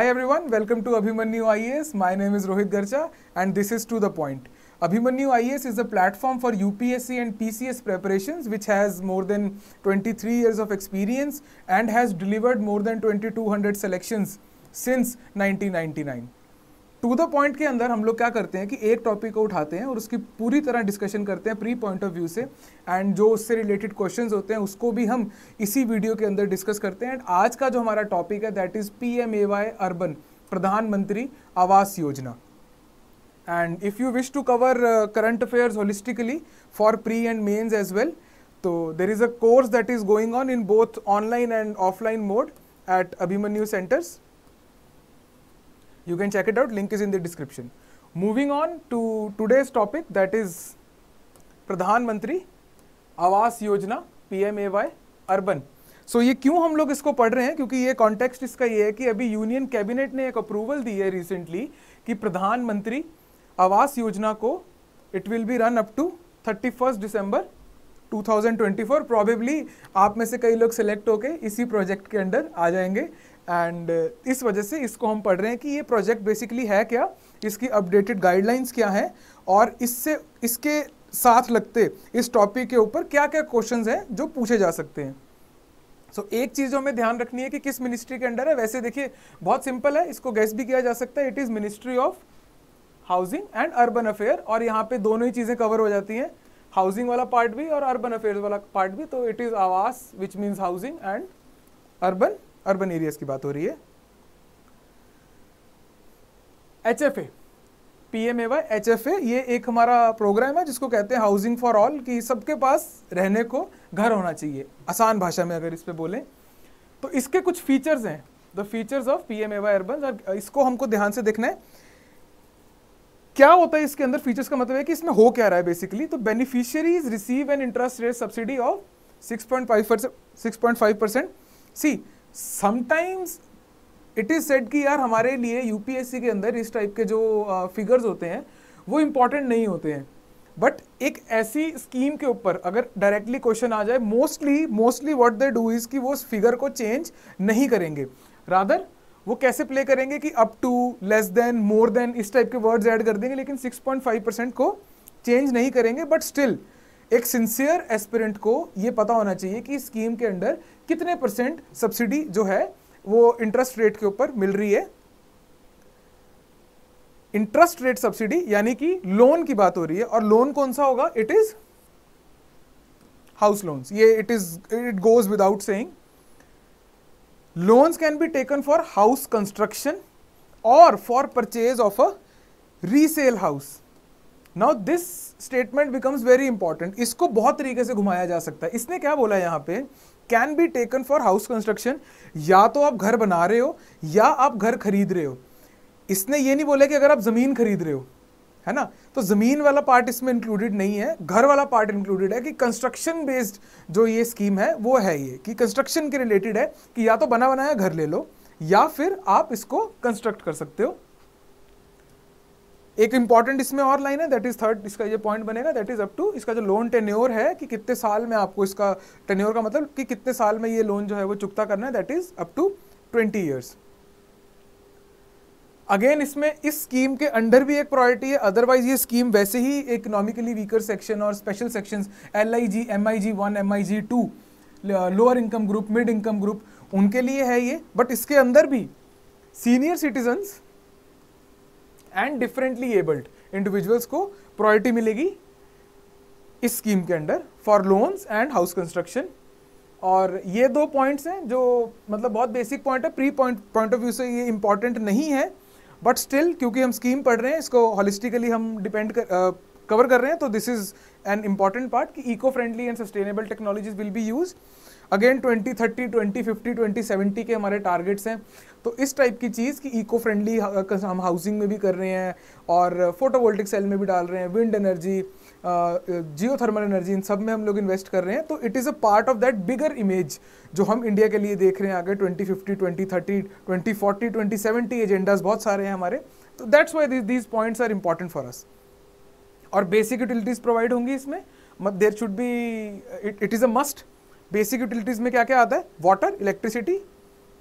Hi everyone, welcome to Abhimanyu IAS. My name is Rohit Garcha and this is To The Point. Abhimanyu IAS is a platform for UPSC and PCS preparations which has more than 23 years of experience and has delivered more than 2200 selections since 1999. To the point के अंदर हम लोग क्या करते हैं कि एक topic को उठाते हैं और उसकी पूरी तरह डिस्कशन करते हैं प्री पॉइंट ऑफ़ व्यू से। एंड जो उससे रिलेटेड क्वेश्चन होते हैं, उसको भी हम इसी वीडियो के अंदर डिस्कस करते हैं। एंड आज का जो हमारा टॉपिक है that is P M A Y urban प्रधानमंत्री आवास योजना and if you wish to cover current affairs holistically for pre and mains as well तो there is a course that is going on in both online and offline mode at Abhimanyu centres You can check it out, link is in the description. Moving on to today's topic that is Pradhan Mantri Awas Yojana PMAY Urban. So so, ये क्यों हम लोग इसको पढ़ रहे हैं क्योंकि ये कॉन्टेक्स्ट इसका ये है कि अभी यूनियन कैबिनेट ने एक अप्रूवल दी है रिसेंटली कि प्रधानमंत्री आवास योजना को it will be run up to thirty first December 2024 probably आप में से कई लोग सिलेक्ट होके इसी प्रोजेक्ट के अंडर आ जाएँगे एंड uh, इस वजह से इसको हम पढ़ रहे हैं कि ये प्रोजेक्ट बेसिकली है क्या? इसकी अपडेटेड गाइडलाइंस क्या हैं? और इससे इसके साथ लगते इस टॉपिक के ऊपर क्या क्या क्वेश्चंस हैं जो पूछे जा सकते हैं? सो so, एक चीज़ जो हमें ध्यान रखनी है कि किस मिनिस्ट्री के अंडर है वैसे देखिए बहुत सिंपल है इसको गैस भी किया जा सकता है। It is ministry of housing and urban affair और यहाँ पे दोनों ही चीज़ें कवर हो जाती हैं। हाउसिंग वाला पार्ट भी और अर्बन अफेयर्स वाला पार्ट भी तो it is Awas which means housing and urban urban areas की बात हो रही है। H F A P M A Y H F A ये एक हमारा प्रोग्राम है जिसको कहते हैं हाउसिंग फॉर ऑल कि सबके पास रहने को घर होना चाहिए, आसान भाषा में अगर इस पर बोलें। तो इसके कुछ फीचर्स हैं। The features of P M A Y urban और इसको हमको ध्यान से देखना है। क्या होता है इसके अंदर फीचर्स का मतलब है कि इसमें हो क्या रहा है बेसिकली तो beneficiaries receive an interest rate subsidy of 6.5 percent see sometimes it is said कि यार हमारे लिए यूपीएससी के अंदर इस टाइप के जो फिगर्स uh, होते हैं वो इंपॉर्टेंट नहीं होते हैं। बट एक ऐसी स्कीम के ऊपर अगर डायरेक्टली क्वेश्चन आ जाए mostly mostly what they do is कि वो उस फिगर को चेंज नहीं करेंगे। रादर वो कैसे प्ले करेंगे कि up to less than more than इस टाइप के वर्ड्स ऐड कर देंगे लेकिन 6.5 परसेंट को चेंज नहीं करेंगे बट स्टिल एक सिंसियर एस्पिरेंट को ये पता होना चाहिए कि स्कीम के अंडर कितने परसेंट सब्सिडी जो है, वो इंटरेस्ट रेट के ऊपर मिल रही है। इंटरेस्ट रेट सब्सिडी यानी कि लोन की बात हो रही है और लोन कौन सा होगा? इट इज़ हाउस लोन्स ये it is it goes without saying loans can be taken for house construction और for purchase of a resale house now this statement becomes very important इसको बहुत तरीके से घुमाया जा सकता है। इसने क्या बोला यहाँ पे? Can be taken for house construction या तो आप घर बना रहे हो, या आप घर खरीद रहे हो। इसने ये नहीं बोला कि अगर आप ज़मीन खरीद रहे हो, है ना? तो ज़मीन वाला पार्ट इसमें इंक्लूडेड नहीं है। घर वाला पार्ट इंक्लूडेड है कि कंस्ट्रक्शन बेस्ड जो ये स्कीम है, वो है ये कि कंस्ट्रक्शन के रिलेटेड है कि या तो बना बनाया घर ले लो, या फिर आप इसको कंस्ट्रक्ट कर सकते हो। एक इंपॉर्टेंट इसमें और लाइन है दैट इज़ थर्ड इसका ये पॉइंट बनेगा दैट इज़ अप टू इसका जो लोन टेन्योर है कि कितने साल में आपको इसका टेन्योर का मतलब कि कितने साल में ये लोन जो है वो चुकता करना है that is up to twenty years again इसमें इस स्कीम के अंडर भी एक प्रायोरिटी है अदरवाइज़ ये स्कीम वैसे ही इकोनॉमिकली वीकर सेक्शन और special section L I G M I G one M I G two lower income group mid income group उनके लिए है ये बट इसके अंदर भी senior citizens and differently abled individuals को प्रायोरिटी मिलेगी इस स्कीम के under for loans and house construction और ये दो पॉइंट्स हैं जो मतलब बहुत बेसिक पॉइंट है pre point point of view से ये इंपॉर्टेंट नहीं है बट स्टिल क्योंकि हम स्कीम पढ़ रहे हैं इसको हॉलिस्टिकली हम डिपेंड कर कवर uh, कर रहे हैं तो this is an important part कि eco friendly and sustainable technologies will be use again 2030, 2050, 2070 के हमारे टारगेट्स हैं। तो इस टाइप की चीज़ कि इको फ्रेंडली हम हाउसिंग में भी कर रहे हैं और फोटोवोल्टिक सेल में भी डाल रहे हैं wind energy geothermal energy इन सब में हम लोग इन्वेस्ट कर रहे हैं। तो it is a part of that bigger image जो हम इंडिया के लिए देख रहे हैं आगे 2050, 2030, 2040, 2070 एजेंडाज बहुत सारे हैं हमारे। तो that's why these points are important for us और बेसिक यूटिलिटीज़ प्रोवाइड होंगी इसमें। There should be it is a must basic utilities में क्या क्या आता है? Water electricity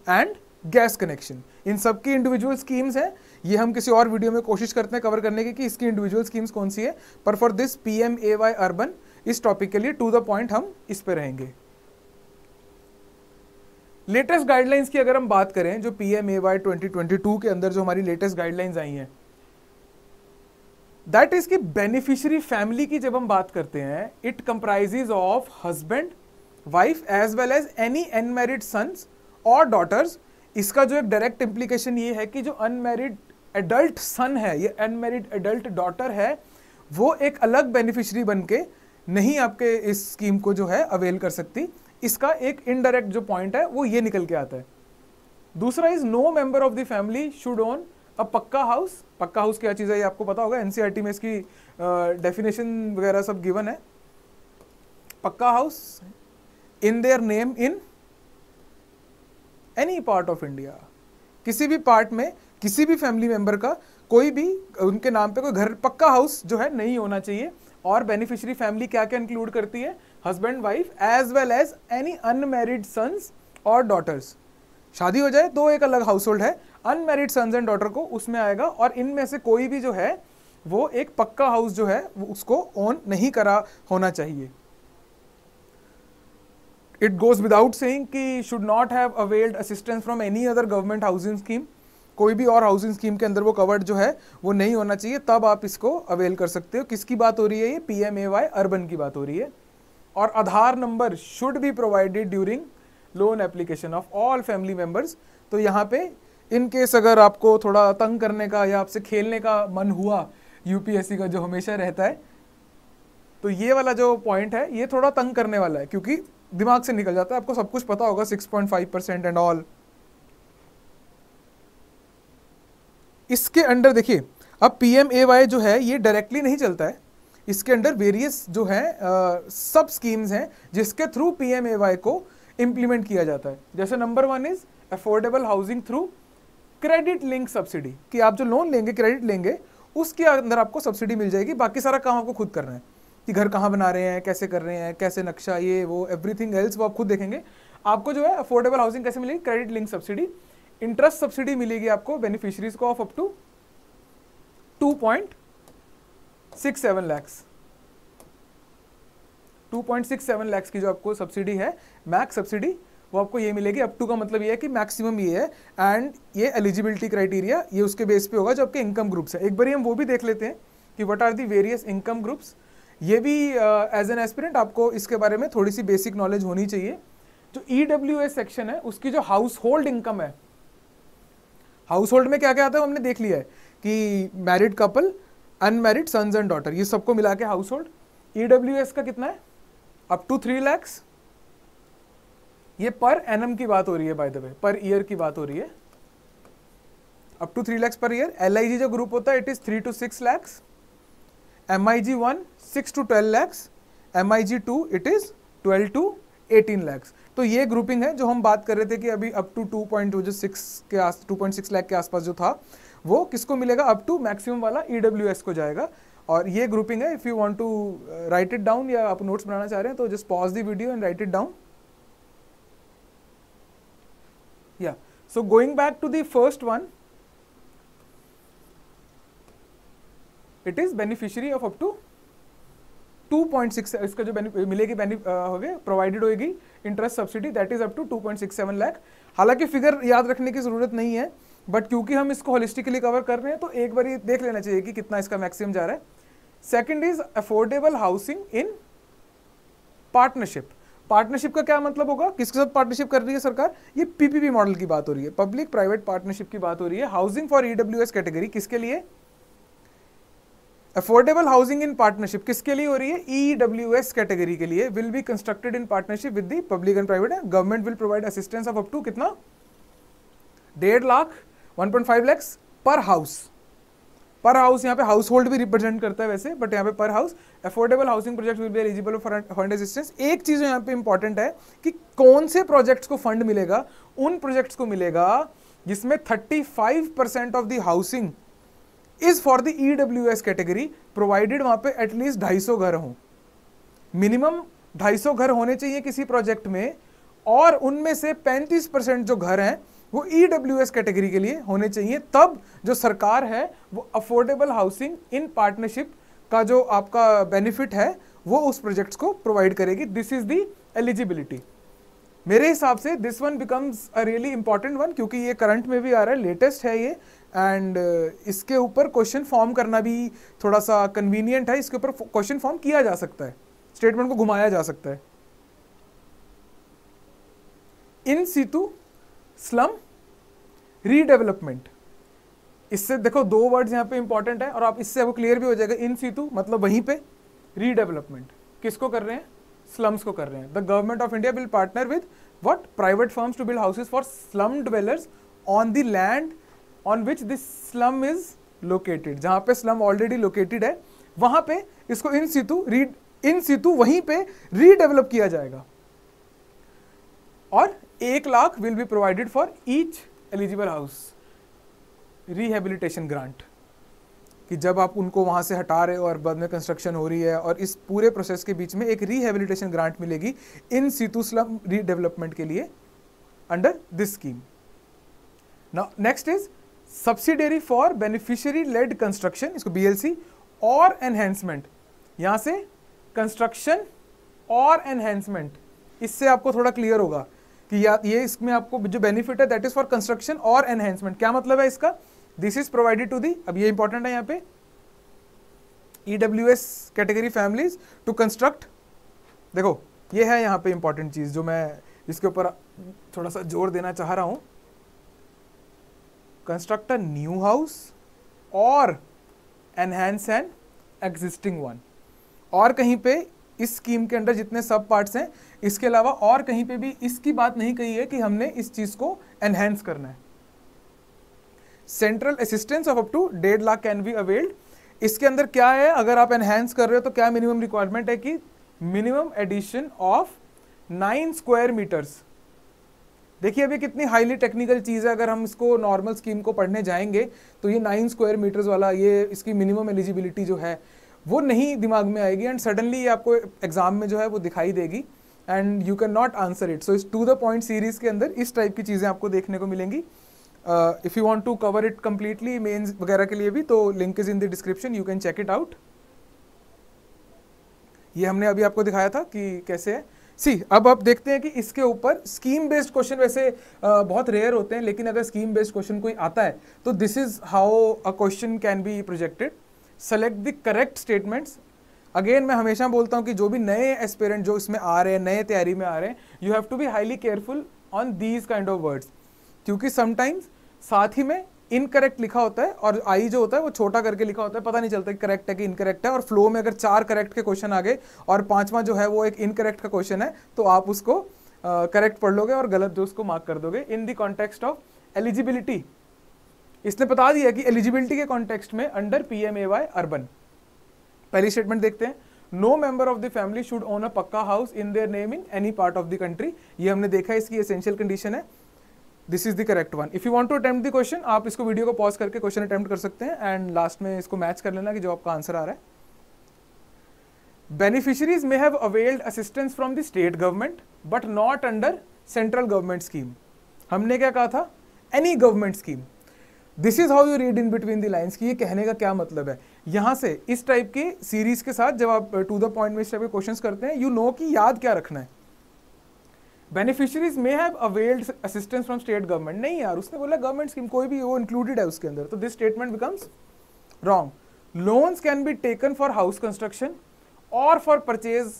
and gas connection इन सब की इंडिविजुअल स्कीम्स हैं। ये हम किसी और वीडियो में कोशिश करते हैं कवर करने की कि इसकी इंडिविजुअल स्कीम्स कौन सी है। पर for this P M A Y urban इस टॉपिक के लिए टू द पॉइंट हम इस पे रहेंगे। लेटेस्ट गाइडलाइंस की अगर हम बात करें, जो P M A Y twenty twenty two के अंदर जो हमारी लेटेस्ट गाइडलाइंस आई हैं दैट इज़ की बेनिफिशियरी फैमिली की जब हम बात करते हैं it comprises of husband wife as well as any unmarried sons और डॉटर्स इसका जो एक डायरेक्ट इम्प्लीकेशन ये है कि जो अनमेरिड एडल्ट सन है ये अनमेरिड एडल्ट डॉटर है वो एक अलग बेनिफिशरी बन के नहीं आपके इस स्कीम को जो है अवेल कर सकती। इसका एक इनडायरेक्ट जो पॉइंट है वो ये निकल के आता है। दूसरा is no member of the family should own a pucca house pucca house क्या चीज़ है ये आपको पता होगा एनसीईआरटी में इसकी डेफिनेशन uh, वगैरह सब गिवन है। Pucca house in their name in any part of India किसी भी पार्ट में, किसी भी फैमिली मेंबर का कोई भी, उनके नाम पे कोई घर, पक्का हाउस जो है नहीं होना चाहिए। और बेनिफिशियरी फैमिली क्या क्या इंक्लूड करती है? Husband wife as well as any unmarried sons और डॉटर्स शादी हो जाए तो एक अलग हाउस होल्ड है। अनमेरिड सन्स एंड डॉटर को उसमें आएगा और इनमें से कोई भी जो है, वो एक पक्का हाउस जो है उसको ओन नहीं करा होना चाहिए। इट गोज विदाउट सेइंग कि should not have availed assistance from any other government housing scheme कोई भी और हाउसिंग स्कीम के अंदर वो कवर्ड जो है, वो नहीं होना चाहिए। तब आप इसको अवेल कर सकते हो। किसकी बात हो रही है ये? P M A Y urban की बात हो रही है। और Aadhaar number should be provided during loan application of all family members तो यहाँ पे इन केस अगर आपको थोड़ा तंग करने का या आपसे खेलने का मन हुआ यूपीएससी का जो हमेशा रहता है तो ये वाला जो पॉइंट है, ये थोड़ा तंग करने वाला है। क्योंकि दिमाग से निकल जाता है। आपको सब कुछ पता होगा 6.5 परसेंट एंड ऑल इसके अंडर देखिए, अब पी एम ए वाई जो है, ये डायरेक्टली नहीं चलता है। इसके अंडर वेरियस जो है सब स्कीम्स हैं, जिसके through P M A Y को इम्प्लीमेंट किया जाता है। जैसे number one is affordable housing through credit link subsidy कि आप जो लोन लेंगे क्रेडिट लेंगे, उसके अंदर आपको सब्सिडी मिल जाएगी। बाकी सारा काम आपको खुद करना है। कि घर कहाँ बना रहे हैं, कैसे कर रहे हैं, कैसे नक्शा, ये, वो एवरीथिंग एल्स वो आप खुद देखेंगे। आपको जो है अफोर्डेबल हाउसिंग कैसे मिलेगी? Credit link subsidy interest subsidy मिलेगी आपको बेनिफिशियरीज को of up to two point six seven lakhs two point six seven lakhs की जो आपको सब्सिडी है मैक्स सब्सिडी वो आपको ये मिलेगी। अप टू का मतलब ये है कि मैक्सिमम ये है। एंड ये एलिजिबिलिटी क्राइटेरिया ये उसके बेस पे होगा जो आपके इनकम ग्रुप्स है। एक बार हम वो भी देख लेते हैं कि what are the various income groups ये भी एज एन एस्पिरेंट आपको इसके बारे में थोड़ी सी बेसिक नॉलेज होनी चाहिए। जो ई डब्ल्यू एस सेक्शन है, उसकी जो हाउस होल्ड इनकम है हाउस होल्ड में क्या क्या आता है हमने देख लिया है कि married couple unmarried sons and daughter ये सबको मिला के household E W S का कितना है? अप टू थ्री लैक्स ये पर एनम की बात हो रही है by the way per year की बात हो रही है। Up to three lakhs per year L I जी जो ग्रुप होता है it is three to six lakhs M I G one six to twelve lakhs M I G two it is twelve to eighteen lakhs तो ये grouping है जो हम बात कर रहे थे कि अभी अप टू टू पॉइंट जो सिक्स के आस टू पॉइंट सिक्स लैख के आसपास जो था, वो किसको मिलेगा? अप टू मैक्सिमम वाला ई एस को जाएगा। और ये ग्रुपिंग है if you want to write it down या आप नोट्स बनाना चाह रहे हैं तो just pause the video and write it down या so going back to the first one it is beneficiary of up to 2.6 इसका जो मिलेगी हो गए प्रोवाइडेड होगी interest subsidy that is up to 2.67 lakh हालाँकि फिगर याद रखने की ज़रूरत नहीं है बट क्योंकि हम इसको होलिस्टिकली कवर कर रहे हैं तो एक बार देख लेना चाहिए कि कितना इसका मैक्सिमम जा रहा है. Second is affordable housing in partnership partnership का क्या मतलब होगा? किसके साथ पार्टनरशिप कर रही है सरकार? ये पीपीपी मॉडल की बात हो रही है. पब्लिक प्राइवेट पार्टनरशिप की बात हो रही है. हाउसिंग फॉर ईडब्ल्यूएस कैटेगरी किसके लिए? अफोर्डेबल हाउसिंग इन पार्टनरशिप किसके लिए हो रही है? ई डब्ल्यू एस कैटेगरी के लिए will be constructed in partnership with the public and private government will provide assistance of up to कितना? डेढ़ लाख 1.5 लैक्स पर हाउस पर हाउस यहाँ पे हाउस होल्ड भी रिप्रेजेंट करता है वैसे बट यहाँ पे पर house affordable housing project will be eligible for fund assistance एक चीज़ यहाँ पे इंपॉर्टेंट है कि कौन से प्रोजेक्ट्स को फंड मिलेगा? उन प्रोजेक्ट्स को मिलेगा जिसमें 35 percent of the housing is for the E W category provided वहाँ पे एटलीस्ट ढाई सौ घर हों। मिनिमम ढाई सौ घर होने चाहिए किसी प्रोजेक्ट में, और उनमें से 35 परसेंट जो घर हैं, वो ई डब्ल्यू एस कैटेगरी के लिए होने चाहिए। तब जो सरकार है, वो अफोर्डेबल हाउसिंग इन पार्टनरशिप का जो आपका बेनिफिट है, वो उस प्रोजेक्ट्स को प्रोवाइड करेगी। दिस इज़ दी एलिजिबिलिटी मेरे हिसाब से this one becomes a really important one क्योंकि ये करंट में भी आ रहा है लेटेस्ट है ये। एंड uh, इसके ऊपर क्वेश्चन फॉर्म करना भी थोड़ा सा कन्वीनियंट है। इसके ऊपर क्वेश्चन फॉर्म किया जा सकता है। स्टेटमेंट को घुमाया जा सकता है। इन सीतु स्लम रीडेवलपमेंट इससे देखो दो वर्ड्स यहाँ पे इंपॉर्टेंट है और आप इससे आपको क्लियर भी हो जाएगा। इन सीतु मतलब वहीं पे रीडेवलपमेंट किसको कर रहे हैं? स्लम्स को कर रहे हैं। The government of India will partner with what private firms to build houses for slum dwellers on the land on which this slum is located जहाँ पे स्लम ऑलरेडी लोकेटेड है, वहाँ पे इसको इन सीतु री इन सीतु वहीं पे रीडेवलप किया जाएगा। और एक lakh will be provided for each eligible house rehabilitation grant कि जब आप उनको वहाँ से हटा रहे हो और बाद में कंस्ट्रक्शन हो रही है और इस पूरे प्रोसेस के बीच में एक रिहेबिलिटेशन ग्रांट मिलेगी इन सीतु स्लम रीडेवलपमेंट के लिए under this scheme next is subsidiary for beneficiary led construction इसको बीएलसी और एनहेंसमेंट यहाँ से कंस्ट्रक्शन और एनहेंसमेंट इससे आपको थोड़ा क्लियर होगा कि या, ये इसमें आपको जो बेनिफिट है दैट इज़ फॉर कंस्ट्रक्शन और एनहेंसमेंट क्या मतलब है इसका? This is provided to the अब ये इंपॉर्टेंट है यहाँ पे E W S category families to construct देखो, ये है यहाँ पे इंपॉर्टेंट चीज़ जो मैं इसके ऊपर थोड़ा सा ज़ोर देना चाह रहा हूँ। कंस्ट्रक्ट अ न्यू हाउस और एनहेंस एन एग्जिस्टिंग वन और कहीं पे इस स्कीम के अंदर जितने सब पार्ट्स हैं, इसके अलावा और कहीं पे भी इसकी बात नहीं कही है कि हमने इस चीज़ को एनहेंस करना है। Central assistance of up to डेढ़ लाख कैन बी अवेल्ड इसके अंदर क्या है? अगर आप एनहेंस कर रहे हो तो क्या मिनिमम रिक्वायरमेंट है कि minimum addition of nine square metres देखिए अभी कितनी हाईली टेक्निकल चीज़ है। अगर हम इसको नॉर्मल स्कीम को पढ़ने जाएँगे तो ये नाइन स्क्वायर मीटर्स वाला ये इसकी मिनिमम एलिजिबिलिटी जो है, वो नहीं दिमाग में आएगी एंड सडनली ये आपको एग्ज़ाम में जो है वो दिखाई देगी and you can not answer it so is to the point series के अंदर इस टाइप की चीज़ें आपको देखने को मिलेंगी। If you want to cover it completely mains वगैरह के लिए भी तो link is in the description you can check it out ये हमने अभी आपको दिखाया था कि कैसे है। सी अब आप देखते हैं कि इसके ऊपर स्कीम बेस्ड क्वेश्चन वैसे बहुत रेयर होते हैं, लेकिन अगर स्कीम बेस्ड क्वेश्चन कोई आता है तो this is how a question can be projected select the correct statements again मैं हमेशा बोलता हूँ कि जो भी नए एस्पेरेंट जो इसमें आ रहे हैं, नए तैयारी में आ रहे हैं you have to be highly careful on these kind of words क्योंकि समटाइम्स साथ ही में इनकरेक्ट लिखा होता है और आई जो होता है वो छोटा करके लिखा होता है पता नहीं चलता कि करेक्ट है कि इनकरेक्ट है। और फ्लो में अगर चार करेक्ट के क्वेश्चन आ गए और पांचवा जो है वो एक इनकरेक्ट का क्वेश्चन है तो आप उसको करेक्ट uh, पढ़ लोगे और गलत जो उसको मार्क कर दोगे in the context of eligibility इसने बता दिया कि एलिजिबिलिटी के कॉन्टेक्स्ट में under P M A Y urban पहली स्टेटमेंट देखते हैं। No member of the family should own a pucca house in their name in any part of the country ये हमने देखा है इसकी एसेंशियल कंडीशन है। This is the correct one if you want to attempt question आप इसको video को pause करके क्वेश्चन अटेम्प्ट कर सकते हैं एंड लास्ट में इसको मैच कर लेना कि जो आपका आंसर आ रहा है। Beneficiaries may have availed assistance from the state government but not under central government scheme हमने क्या कहा था? Any government scheme this is how you read in between the lines की ये कहने का क्या मतलब है? यहाँ से इस टाइप के सीरीज़ के साथ जब आप टू द पॉइंट में इस टाइप के क्वेश्चन करते हैं यू you नो know कि याद क्या रखना है। Beneficiaries may have availed assistance from state government नहीं यार, उसने बोला गवर्नमेंट स्कीम कोई भी वो इंक्लूडेड है उसके अंदर तो this statement becomes wrong loans can be taken for house construction और for purchase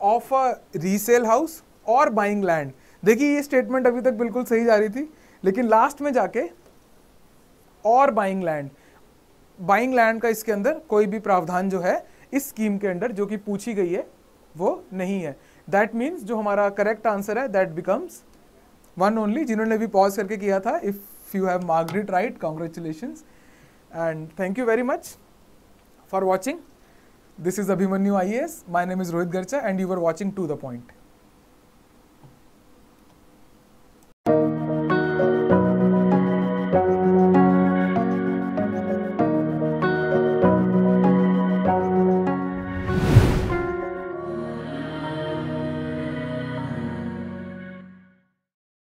of a resale house और बाइंग लैंड देखिए, ये स्टेटमेंट अभी तक बिल्कुल सही जा रही थी, लेकिन लास्ट में जाके और बाइंग लैंड बाइंग लैंड का इसके अंदर कोई भी प्रावधान जो है, इस स्कीम के अंदर जो कि पूछी गई है, वो नहीं है। दैट मीन्स जो हमारा करेक्ट आंसर है दैट बिकम्स वन ओनली जिन्होंने भी पॉज करके किया था if you have marked it right congratulation and thank you very much for watching this is Abhimanyu I S my name is Rohit Garcha and you are watching to the point